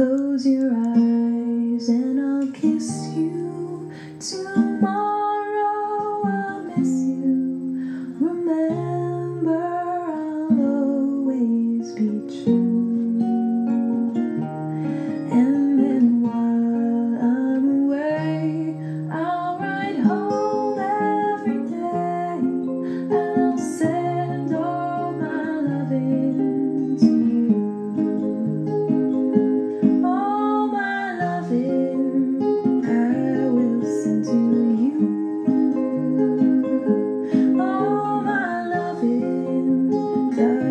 Close your eyes and I'll kiss you tomorrow.